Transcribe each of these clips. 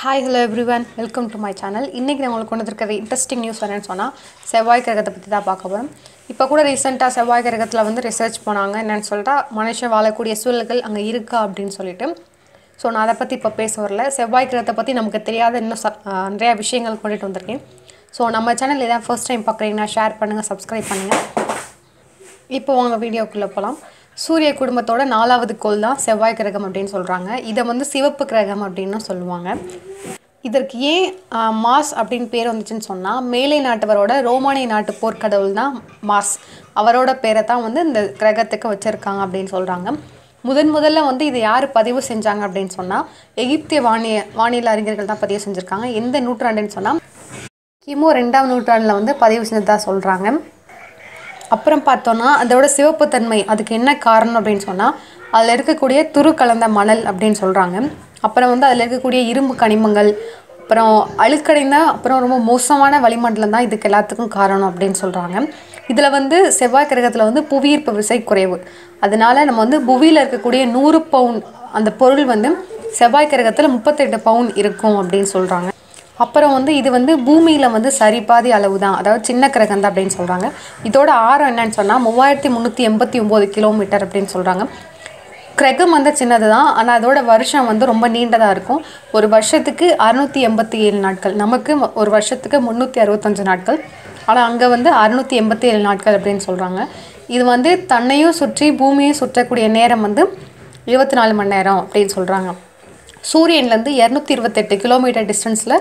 Hi hello everyone welcome to my channel இன்றைக்கி நான் உங்களுக்கு கொண்டு வந்திருக்கிற இன்ட்ரெஸ்டிங் நியூஸ் என்னென்னு சொன்னால் செவ்வாய் கிரகத்தை பற்றி தான் பார்க்க போகிறோம் இப்போ கூட ரீசெண்டாக செவ்வாய் கிரகத்தில் வந்து ரிசர்ச் போனாங்க. என்னென்னு சொல்லிட்டா மனுஷன் வாழக்கூடிய சூழல்கள் அங்கே இருக்கா அப்படின்னு சொல்லிட்டு. ஸோ நான் அதை பற்றி இப்போ பேச வரல. செவ்வாய் கிரகத்தை பற்றி நமக்கு தெரியாத இன்னும் ச நிறையா விஷயங்கள் கொண்டுட்டு வந்திருக்கேன். ஸோ நம்ம சேனல் இதான் ஃபர்ஸ்ட் டைம் பார்க்குறீங்கன்னா ஷேர் பண்ணுங்கள் சப்ஸ்கிரைப் பண்ணுங்கள் இப்போ வாங்க வீடியோக்குள்ளே போகலாம் சூரிய குடும்பத்தோட நாலாவது கோள் தான் செவ்வாய் கிரகம் அப்படின்னு சொல்கிறாங்க இதை வந்து சிவப்பு கிரகம் அப்படின்னு சொல்லுவாங்க. இதற்கு ஏன் மாஸ் அப்படின்னு பேர் வந்துச்சுன்னு சொன்னால் மேலை நாட்டவரோட ரோமானிய நாட்டு போர்க்கடவுள் தான் மாஸ். அவரோட பேரை தான் வந்து இந்த கிரகத்துக்கு வச்சுருக்காங்க அப்படின்னு சொல்கிறாங்க முதன் முதல்ல வந்து இதை யார் பதிவு செஞ்சாங்க அப்படின்னு சொன்னால் எகிப்திய வானிய வானியல் அறிஞர்கள் தான் பதிவு செஞ்சுருக்காங்க. எந்த நூற்றாண்டுன்னு சொன்னால் கிமு ரெண்டாம் நூற்றாண்டில் வந்து பதிவு செஞ்சதாக சொல்கிறாங்க அப்புறம் பார்த்தோன்னா அதோட சிவப்புத்தன்மை அதுக்கு என்ன காரணம் அப்படின்னு சொன்னால் அதில் இருக்கக்கூடிய துரு கலந்த மணல் அப்படின்னு சொல்கிறாங்க அப்புறம் வந்து அதில் இருக்கக்கூடிய இரும்பு கனிமங்கள் அப்புறம் அழுக்கடைந்த அப்புறம் ரொம்ப மோசமான வளிமண்டலம் தான் இதுக்கு எல்லாத்துக்கும் காரணம் அப்படின்னு சொல்கிறாங்க இதில் வந்து செவ்வாய் கிரகத்தில் வந்து புவியீர்ப்பு விசை குறைவு. அதனால நம்ம வந்து புவியில் இருக்கக்கூடிய நூறு பவுன் அந்த பொருள் வந்து செவ்வாய் கிரகத்தில் முப்பத்தெட்டு பவுன் இருக்கும் அப்படின்னு சொல்கிறாங்க அப்புறம் வந்து இது வந்து பூமியில் வந்து சரிபாதி அளவு தான் அதாவது சின்ன கிரகம் தான் அப்படின்னு சொல்கிறாங்க இதோட ஆரம் என்னன்னு சொன்னால் மூவாயிரத்தி முந்நூற்றி எண்பத்தி ஒம்பது கிலோமீட்டர் அப்படின்னு சொல்கிறாங்க கிரகம் வந்து சின்னது தான் ஆனால் அதோட வருஷம் வந்து ரொம்ப நீண்டதாக இருக்கும். ஒரு வருஷத்துக்கு அறுநூற்றி எண்பத்தி ஏழு நாட்கள். நமக்கு ஒரு வருஷத்துக்கு முந்நூற்றி அறுபத்தஞ்சு நாட்கள். ஆனால் அங்கே வந்து அறுநூற்றி எண்பத்தி ஏழு நாட்கள் அப்படின்னு சொல்கிறாங்க இது வந்து தன்னையும் சுற்றி பூமியையும் சுற்றக்கூடிய நேரம் வந்து இருபத்தி நாலு மணி நேரம் அப்படின்னு சொல்கிறாங்க சூரியன்லேருந்து இரநூத்தி இருபத்தெட்டு கிலோமீட்டர் டிஸ்டன்ஸில்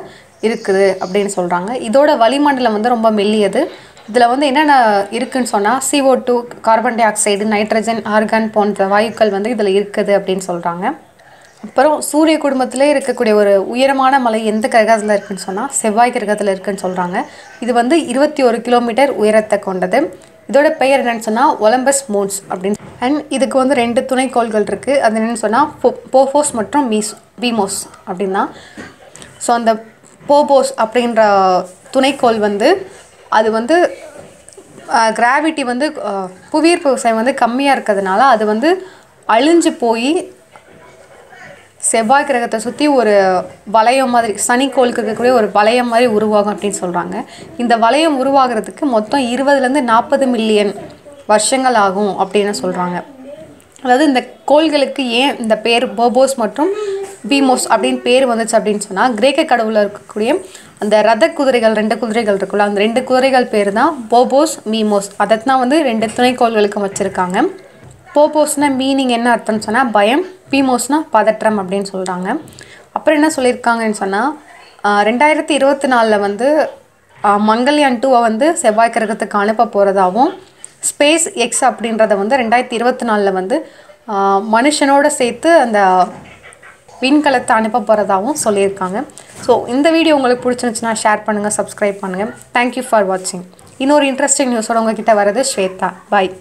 இருக்குது அப்படின்னு சொல்கிறாங்க இதோட வளிமண்டலம் வந்து ரொம்ப மெல்லியது. இதில் வந்து என்னென்ன இருக்குதுன்னு சொன்னால் CO two carbon dioxide nitrogen argon போன்ற வாயுக்கள் வந்து இதில் இருக்குது அப்படின்னு சொல்கிறாங்க அப்புறம் சூரிய குடும்பத்திலே இருக்கக்கூடிய ஒரு உயரமான மலை எந்த கிரகத்தில் இருக்குதுன்னு சொன்னால் செவ்வாய் கிரகத்தில் இருக்குதுன்னு சொல்கிறாங்க இது வந்து இருபத்தி ஒரு கிலோமீட்டர் உயரத்தை கொண்டது. இதோட பெயர் என்னென்னு சொன்னால் ஒலம்பஸ் மூன்ஸ் அப்படின்னு. அண்ட் இதுக்கு வந்து ரெண்டு துணைக்கோள்கள் இருக்குது அது என்னென்னு சொன்னால் போ போஃபோஸ் மற்றும் மீஸ் பீமோஸ் அப்படின்னா. ஸோ அந்த போபோஸ் அப்படின்ற துணைக்கோள் வந்து அது வந்து கிராவிட்டி வந்து புவியீர்ப்பு விவசாயம் வந்து கம்மியாக இருக்கிறதுனால அது வந்து அழிஞ்சு போய் செவ்வாய் கிரகத்தை சுற்றி ஒரு வளையம் மாதிரி சனிக்கோளுக்கு இருக்கக்கூடிய ஒரு வளையம் மாதிரி உருவாகும் அப்படின்னு சொல்கிறாங்க இந்த வளையம் உருவாகிறதுக்கு மொத்தம் இருபதுலேருந்து நாற்பது மில்லியன் வருஷங்கள் ஆகும் அப்படின்னு சொல்கிறாங்க அதாவது இந்த கோள்களுக்கு ஏன் இந்த பேர் போபோஸ் மற்றும் பீமோஸ் அப்படின்னு பேர் வந்துச்சு அப்படின்னு சொன்னால் கிரேக்க கடவுளில் இருக்கக்கூடிய அந்த ரத குதிரைகள் ரெண்டு குதிரைகள் இருக்குல்ல அந்த ரெண்டு குதிரைகள் பேர் தான் போபோஸ் மீமோஸ். அதை தான் வந்து ரெண்டு துணைக்கோள்களுக்கும் வச்சுருக்காங்க. போபோஸ்னா மீனிங் என்ன அர்த்தம்னு சொன்னால் பயம் பீமோஸ்னா பதற்றம் அப்படின்னு சொல்கிறாங்க அப்புறம் என்ன சொல்லியிருக்காங்கன்னு சொன்னால் ரெண்டாயிரத்தி இருபத்தி நாலில் வந்து ஆஹ், மங்கள்யான் டூவை வந்து செவ்வாய் கிரகத்துக்கு அனுப்ப போகிறதாகவும் ஸ்பேஸ் எக்ஸ் அப்படின்றத வந்து ரெண்டாயிரத்தி இருபத்தி நாலில் வந்து மனுஷனோட சேர்த்து அந்த விண்கலத்தை அனுப்ப போகிறதாவும் சொல்லியிருக்காங்க. ஸோ இந்த வீடியோ உங்களுக்கு பிடிச்சிருந்துச்சுன்னா ஷேர் பண்ணுங்கள் சப்ஸ்கிரைப் பண்ணுங்கள் தேங்க்யூ ஃபார் வாட்சிங் இன்னொரு இன்ட்ரெஸ்டிங் நியூஸோட உங்ககிட்ட வரது ஸ்வேதா. பாய்